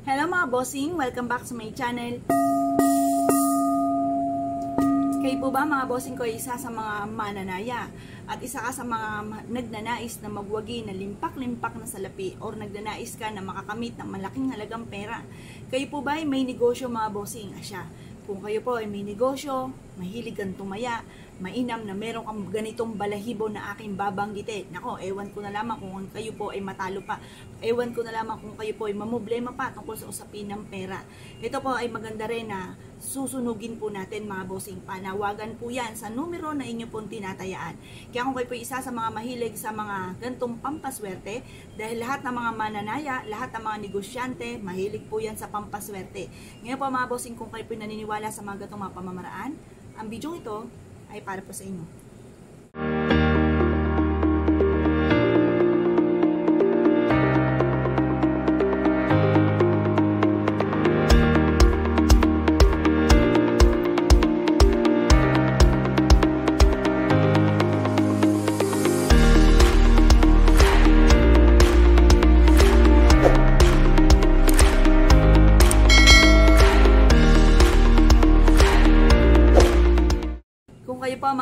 Hello mga bossing! Welcome back sa my channel. Kayo po ba mga bossing ko isa sa mga mananaya at isa ka sa mga nagnanais na magwagi na limpak-limpak na salapi or nagnanais ka na makakamit ng malaking halagang pera. Kayo po ba ay may negosyo mga bossing? Asya, kung kayo po ay may negosyo, mahilig kang tumaya, mainam na meron kang ganitong balahibo na aking babanggitin. Nako, ewan ko na lamang kung kayo po ay matalo pa. Ewan ko na lamang kung kayo po ay mamoblema pa tungkol sa usapin ng pera. Ito po ay maganda rin na susunugin po natin mga bossing. Panawagan po yan sa numero na inyo pong tinatayaan. Kaya kung kayo po isa sa mga mahilig sa mga gantong pampaswerte, dahil lahat ng mga mananaya, lahat ng mga negosyante, mahilig po yan sa pampaswerte. Ngayon po mga bossing, kung kayo po naniniwala sa mga gatong mga pamamaraan, ang video ito ay para po sa inyo.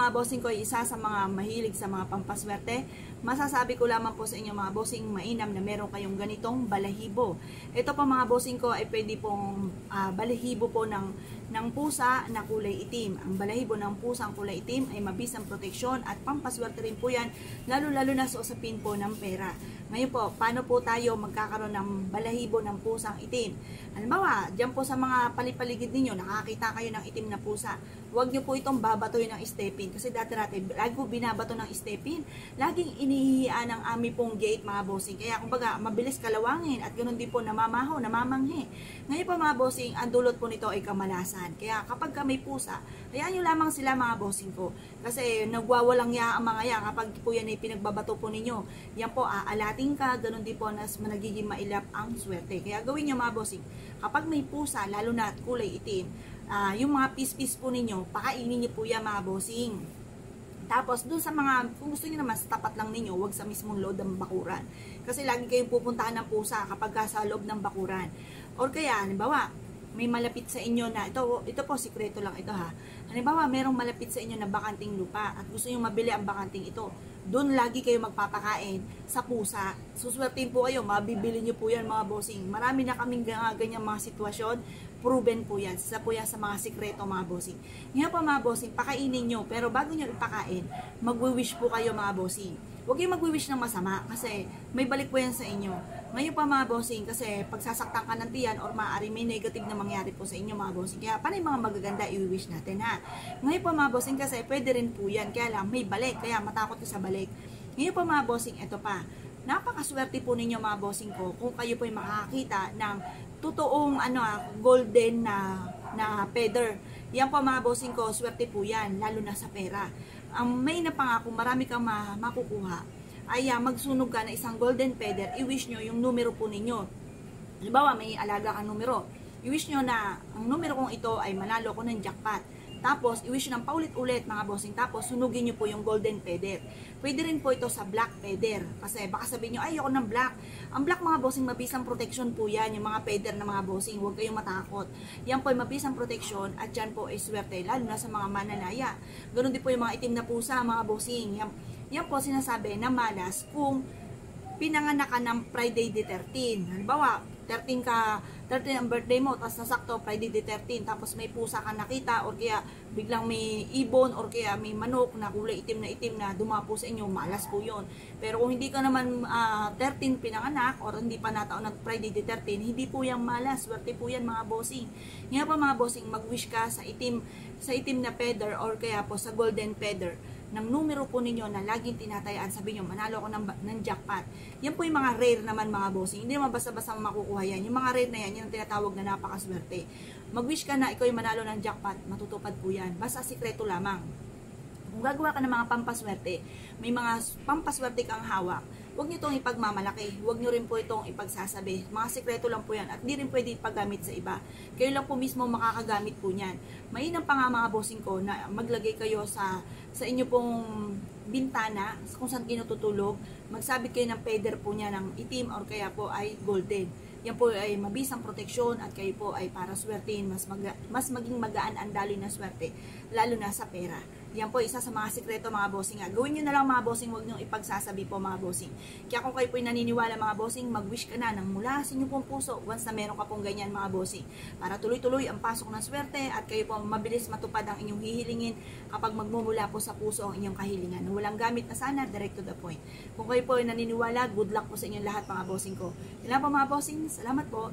Mga bossing ko isa sa mga mahilig sa mga pampaswerte, masasabi ko lamang po sa inyo mga bossing mainam na meron kayong ganitong balahibo. Ito po mga bossing ko ay pwede pong uh, balahibo po ng, ng pusa na kulay itim. Ang balahibo ng pusa ang kulay itim ay mabisang proteksyon at pampaswerte rin po yan, lalo-lalo na sa usapin po ng pera. Ngayon po, paano po tayo magkakaroon ng balahibo ng pusang itim? Halimbawa, dyan po sa mga palipaligid ninyo, nakakita kayo ng itim na pusa. Huwag nyo po itong babatoy ng stepin. Kasi dati-dati, lagi po binabato ng stepin. Laging inihihian ng ami pong gate, mga bossing. Kaya, kumbaga, mabilis kalawangin at ganoon din po namamaho, namamanghi. Ngayon po, mga bossing, ang dulot po nito ay kamalasan. Kaya, kapag ka may pusa, hayaan nyo lamang sila, mga bossing ko. Kasi, nagwawalang ya ang mga yan. Kapag po yan ay pinagbabato po ninyo, yan po, aalat ating ka, ganun din po nas nagiging mailap ang swerte. Kaya gawin nyo mga bossing, kapag may pusa, lalo na kulay itim, uh, yung mga pis-pis po ninyo, pakainin nyo po yan mga bossing. Tapos, dun sa mga, kung gusto niyo naman, tapat lang ninyo, wag sa mismong loob ng bakuran. Kasi lagi kayong pupuntahan ng pusa kapag sa loob ng bakuran. Or kaya, halimbawa, may malapit sa inyo na, ito, ito po, sikreto lang ito ha. Halimbawa, merong malapit sa inyo na bakanting lupa at gusto niyo mabili ang bakanting ito doon lagi kayo magpapakain sa pusa. Suswertin po kayo, mabibili nyo po yan mga bossing. Marami na kaming ganyan mga sitwasyon, proven po yan. Sa po yan sa mga sikreto mga bossing. Ngayon po mga bossing, pakainin nyo. Pero bago nyo ipakain, magwi-wish po kayo mga bossing. Huwag kayong magwi-wish ng masama kasi may balik po yan sa inyo. Ngayon pa mga bossing kasi pagsasaktan ka ng tiyan or maaari may negative na mangyari po sa inyo mga bossing. Kaya panay mga magaganda i-wish natin ha. Ngayon pa mga bossing kasi pwede rin po yan. Kaya lang may balik. Kaya matakot ka sa balik. Ngayon pa mga bossing, ito pa. Napakaswerte po ninyo mga bossing ko kung kayo po ay makakita ng totoong ano, ah, golden na na feather. Yan po mga bossing ko, swerte po yan, lalo na sa pera ang may na pangako, marami kang ma makukuha, ay uh, magsunog ka na isang golden feather, i-wish nyo yung numero po ninyo. Halimbawa, may alaga kang numero. I-wish nyo na ang numero kong ito ay manalo ko ng jackpot. Tapos, i-wish ng paulit-ulit mga bossing. Tapos, sunugin nyo po yung golden feather. Pwede rin po ito sa black feather. Kasi baka sabihin nyo, ay, ayoko ng black. Ang black mga bossing, mabisang protection po yan. Yung mga feather na mga bossing. Huwag kayong matakot. Yan po ay mabisang protection at yan po ay swerte. Lalo na sa mga mananaya. Ganun din po yung mga itim na pusa, mga bossing. Yan, yan po sinasabi na malas kung pinanganak ka ng Friday the 13. Halimbawa, 13 ka 13 ang birthday mo, tapos nasakto Friday the 13, tapos may pusa ka nakita, or kaya biglang may ibon, or kaya may manok na kulay itim na itim na dumapo sa inyo, malas po yon Pero kung hindi ka naman uh, ah, 13 pinanganak, or hindi pa nataon ng Friday the 13, hindi po yan malas, swerte po yan mga bossing. Ngayon pa mga bossing, mag-wish ka sa itim, sa itim na feather, or kaya po sa golden feather ng numero po ninyo na laging tinatayaan, sabi nyo, manalo ako ng, ng jackpot. Yan po yung mga rare naman mga bossing. Hindi naman basta-basta makukuha yan. Yung mga rare na yan, yan ang tinatawag na napakaswerte. Mag-wish ka na ikaw yung manalo ng jackpot, matutupad po yan. Basta sikreto lamang. Kung gagawa ka ng mga pampaswerte, may mga pampaswerte kang hawak, huwag nyo itong ipagmamalaki. Huwag nyo rin po itong ipagsasabi. Mga sikreto lang po yan at di rin pwede ipagamit sa iba. Kayo lang po mismo makakagamit po niyan. Mainam pa nga mga bossing ko na maglagay kayo sa sa inyo pong bintana kung saan kinututulog, magsabit kayo ng feather po niya ng itim or kaya po ay golden. yan po ay mabisang proteksyon at kayo po ay para swertein, mas, mag, mas maging magaan ang daloy ng swerte, lalo na sa pera. Yan po isa sa mga sikreto mga bossing. Ha. Gawin nyo na lang mga bossing, huwag nyo ipagsasabi po mga bossing. Kaya kung kayo po naniniwala mga bossing, mag-wish ka na ng mula sa inyong pong puso once na meron ka pong ganyan mga bossing. Para tuloy-tuloy ang pasok ng swerte at kayo po mabilis matupad ang inyong hihilingin kapag magmumula po sa puso ang inyong kahilingan. Walang gamit na sana, direct to the point. Kung kayo po naniniwala, good luck po sa inyong lahat mga bossing ko. Yan lang po mga bossing. Salamat po.